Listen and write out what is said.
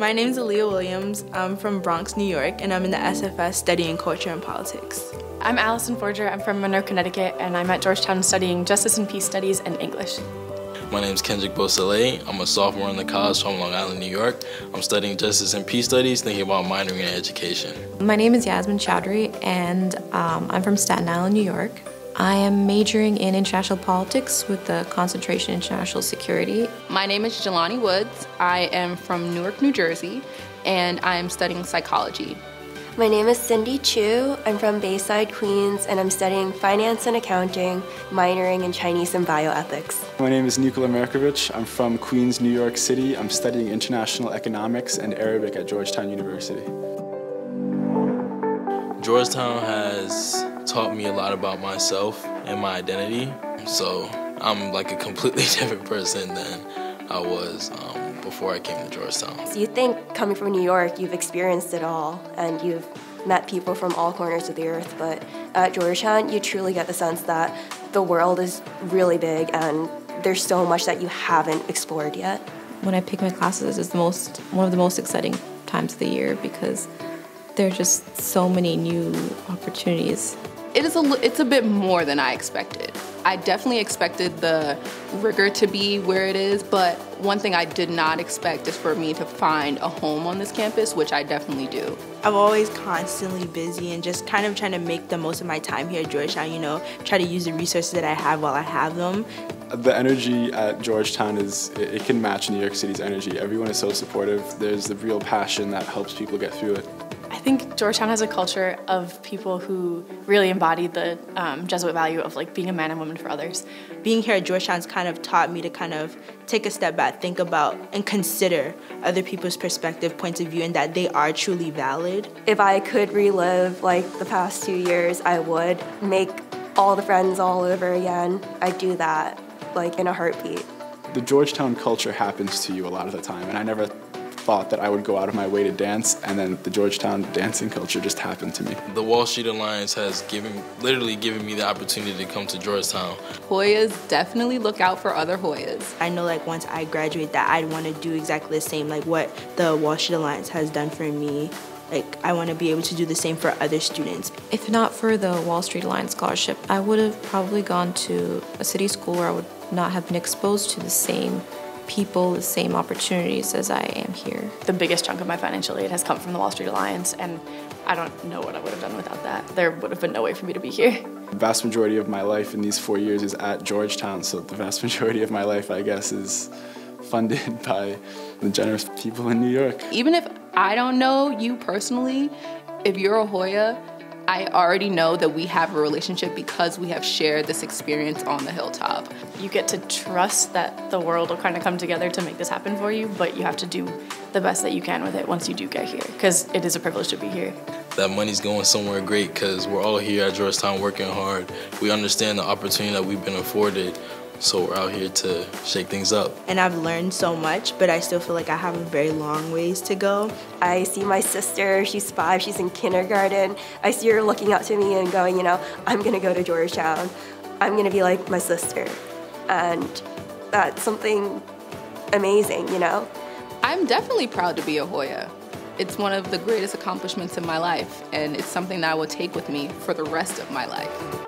My name is Aaliyah Williams. I'm from Bronx, New York, and I'm in the SFS studying culture and politics. I'm Allison Forger. I'm from Monroe, Connecticut, and I'm at Georgetown studying Justice and Peace Studies and English. My name is Kendrick Beausoleil. I'm a sophomore in the college from Long Island, New York. I'm studying Justice and Peace Studies, thinking about minoring in education. My name is Yasmin Chowdhury, and um, I'm from Staten Island, New York. I am majoring in international politics with a concentration in international security. My name is Jelani Woods. I am from Newark, New Jersey, and I am studying psychology. My name is Cindy Chu. I'm from Bayside, Queens, and I'm studying finance and accounting, minoring in Chinese and bioethics. My name is Nikola Merkovich. I'm from Queens, New York City. I'm studying international economics and Arabic at Georgetown University. Georgetown has taught me a lot about myself and my identity. So I'm like a completely different person than I was um, before I came to Georgetown. So you think coming from New York, you've experienced it all and you've met people from all corners of the earth, but at Georgetown, you truly get the sense that the world is really big and there's so much that you haven't explored yet. When I pick my classes, it's the most one of the most exciting times of the year because there are just so many new opportunities. It is a it's a bit more than I expected. I definitely expected the rigor to be where it is, but one thing I did not expect is for me to find a home on this campus, which I definitely do. I'm always constantly busy and just kind of trying to make the most of my time here at Georgetown, you know, try to use the resources that I have while I have them. The energy at Georgetown is, it can match New York City's energy. Everyone is so supportive. There's the real passion that helps people get through it. I think Georgetown has a culture of people who really embody the um, Jesuit value of like being a man and woman for others. Being here at Georgetown's kind of taught me to kind of take a step back, think about and consider other people's perspective, points of view, and that they are truly valid. If I could relive like the past two years, I would make all the friends all over again. I'd do that like in a heartbeat. The Georgetown culture happens to you a lot of the time, and I never thought that I would go out of my way to dance, and then the Georgetown dancing culture just happened to me. The Wall Street Alliance has given, literally given me the opportunity to come to Georgetown. Hoyas definitely look out for other Hoyas. I know like once I graduate that I'd want to do exactly the same like what the Wall Street Alliance has done for me. Like I want to be able to do the same for other students. If not for the Wall Street Alliance scholarship, I would have probably gone to a city school where I would not have been exposed to the same people the same opportunities as I am here. The biggest chunk of my financial aid has come from the Wall Street Alliance, and I don't know what I would have done without that. There would have been no way for me to be here. The vast majority of my life in these four years is at Georgetown, so the vast majority of my life, I guess, is funded by the generous people in New York. Even if I don't know you personally, if you're a Hoya, I already know that we have a relationship because we have shared this experience on the hilltop. You get to trust that the world will kind of come together to make this happen for you, but you have to do the best that you can with it once you do get here, because it is a privilege to be here. That money's going somewhere great because we're all here at Georgetown working hard. We understand the opportunity that we've been afforded so we're out here to shake things up. And I've learned so much, but I still feel like I have a very long ways to go. I see my sister, she's five, she's in kindergarten. I see her looking up to me and going, you know, I'm gonna go to Georgetown. I'm gonna be like my sister. And that's something amazing, you know? I'm definitely proud to be a Hoya. It's one of the greatest accomplishments in my life, and it's something that I will take with me for the rest of my life.